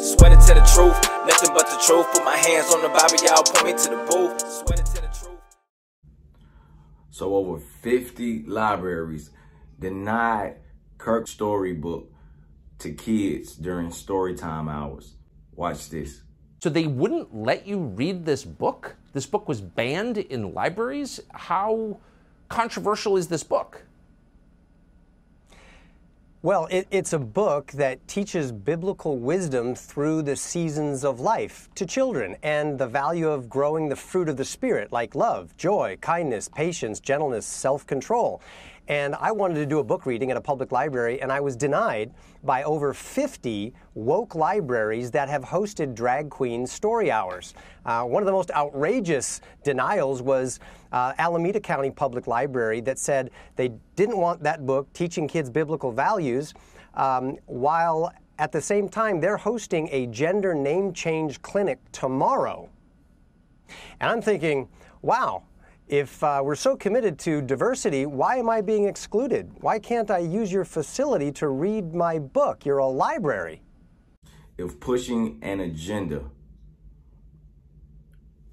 Sweater to the truth, nothing but the truth. Put my hands on the Bible, y'all point me to the booth. Sweater to the truth. So over 50 libraries denied Kirk's storybook to kids during story time hours. Watch this. So they wouldn't let you read this book? This book was banned in libraries? How controversial is this book? Well, it, it's a book that teaches biblical wisdom through the seasons of life to children and the value of growing the fruit of the Spirit, like love, joy, kindness, patience, gentleness, self control. And I wanted to do a book reading at a public library, and I was denied by over 50 woke libraries that have hosted drag queen story hours. Uh, one of the most outrageous denials was uh, Alameda County Public Library that said they didn't want that book teaching kids biblical values um, while at the same time they're hosting a gender name change clinic tomorrow. And I'm thinking, wow, if uh, we're so committed to diversity, why am I being excluded? Why can't I use your facility to read my book? You're a library. If pushing an agenda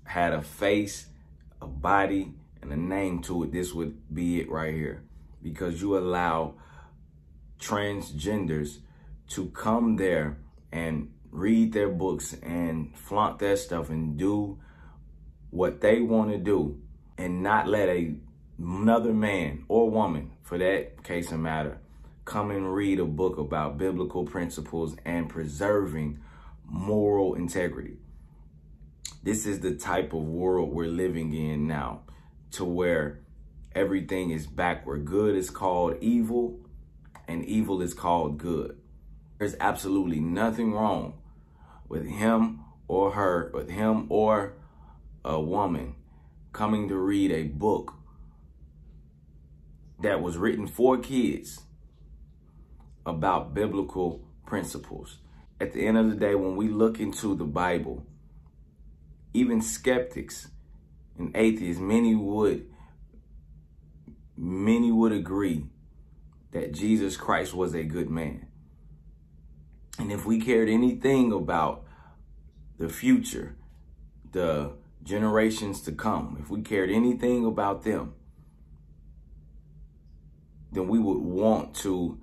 had a face, a body, and a name to it, this would be it right here. Because you allow transgenders to come there and read their books and flaunt their stuff and do what they want to do and not let a another man or woman, for that case and matter, come and read a book about biblical principles and preserving moral integrity. This is the type of world we're living in now, to where everything is backward. good is called evil and evil is called good. There's absolutely nothing wrong with him or her, with him or a woman coming to read a book that was written for kids about biblical principles. At the end of the day, when we look into the Bible, even skeptics and atheists, many would many would agree that Jesus Christ was a good man. And if we cared anything about the future, the generations to come, if we cared anything about them, then we would want to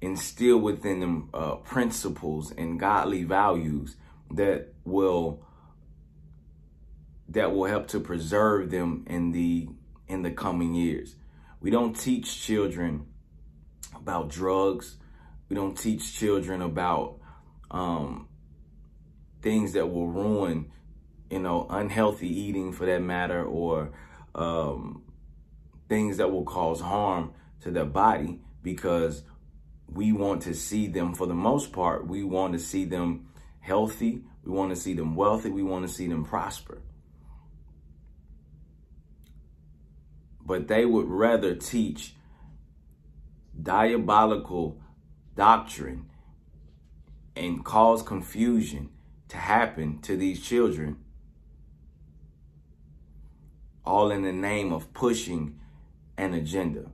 instill within them uh, principles and godly values that will that will help to preserve them in the in the coming years. We don't teach children about drugs. We don't teach children about um, things that will ruin you know, unhealthy eating for that matter, or um, things that will cause harm to their body because we want to see them, for the most part, we want to see them healthy. We want to see them wealthy. We want to see them prosper. But they would rather teach diabolical doctrine and cause confusion to happen to these children all in the name of pushing an agenda.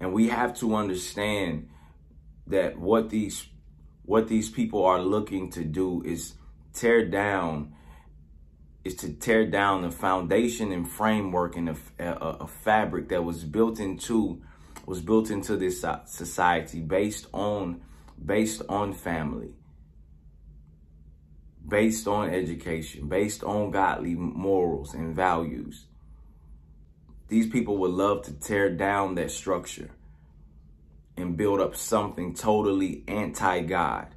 And we have to understand that what these what these people are looking to do is tear down is to tear down the foundation and framework and a, a, a fabric that was built into was built into this society based on based on family based on education, based on godly morals and values. These people would love to tear down that structure and build up something totally anti-God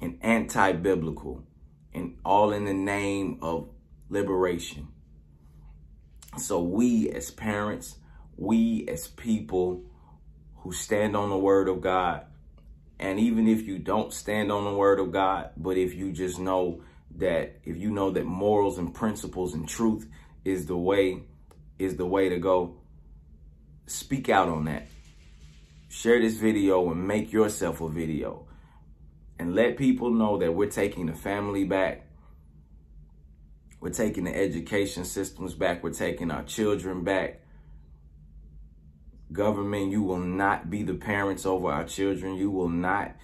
and anti-biblical and all in the name of liberation. So we as parents, we as people who stand on the word of God, and even if you don't stand on the word of God, but if you just know that, if you know that morals and principles and truth is the way, is the way to go, speak out on that. Share this video and make yourself a video. And let people know that we're taking the family back. We're taking the education systems back. We're taking our children back. Government. You will not be the parents over our children. You will not,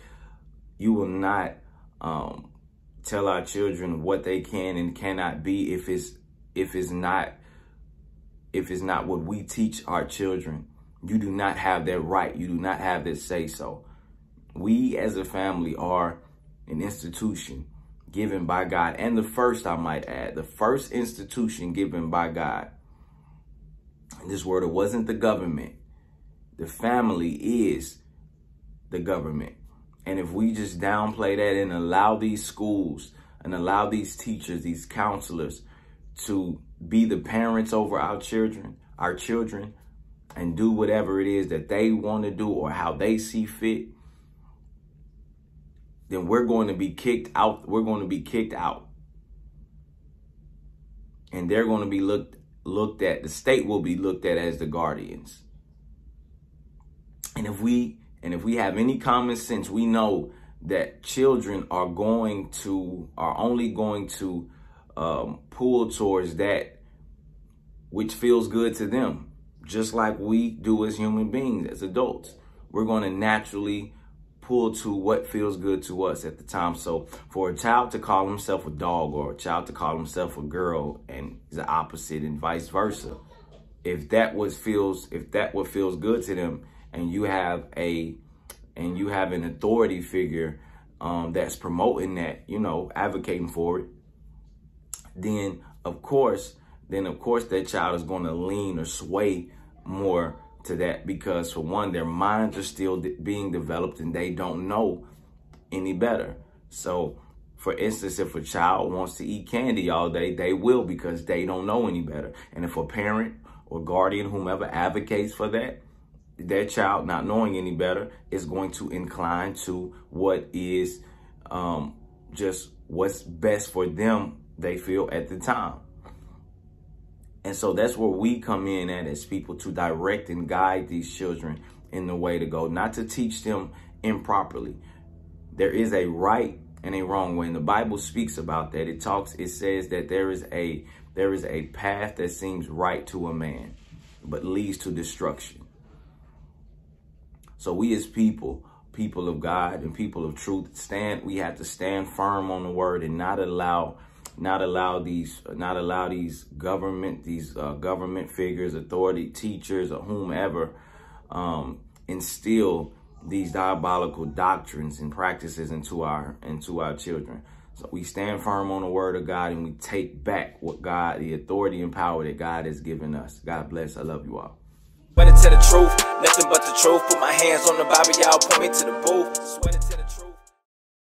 you will not um, tell our children what they can and cannot be if it's if it's not if it's not what we teach our children. You do not have that right. You do not have that say so. We as a family are an institution given by God. And the first, I might add, the first institution given by God. this word, it wasn't the government. The family is the government. And if we just downplay that and allow these schools and allow these teachers, these counselors to be the parents over our children, our children, and do whatever it is that they want to do or how they see fit, then we're going to be kicked out. We're going to be kicked out. And they're going to be looked looked at, the state will be looked at as the guardians. And if we and if we have any common sense, we know that children are going to are only going to um, pull towards that which feels good to them, just like we do as human beings, as adults. We're going to naturally pull to what feels good to us at the time. So for a child to call himself a dog or a child to call himself a girl and the opposite and vice versa, if that what feels if that what feels good to them and you have a and you have an authority figure um, that's promoting that, you know, advocating for it, then of course, then of course that child is going to lean or sway more to that because for one, their minds are still being developed and they don't know any better. So for instance, if a child wants to eat candy all day, they will because they don't know any better. And if a parent or guardian, whomever advocates for that, their child not knowing any better is going to incline to what is um, just what's best for them, they feel at the time. And so that's where we come in at as people to direct and guide these children in the way to go, not to teach them improperly. There is a right and a wrong way. And the Bible speaks about that. It talks, it says that there is a there is a path that seems right to a man, but leads to destruction. So we as people, people of God and people of truth, stand, we have to stand firm on the word and not allow not allow these not allow these government these uh, government figures authority teachers or whomever um, instill these diabolical doctrines and practices into our into our children. So we stand firm on the word of god and we take back what god the authority and power that god has given us. God bless. I love you all Swear to tell the truth, nothing but the truth. Put my hands on the Bible, y'all point me to the booth. Swear to tell the truth.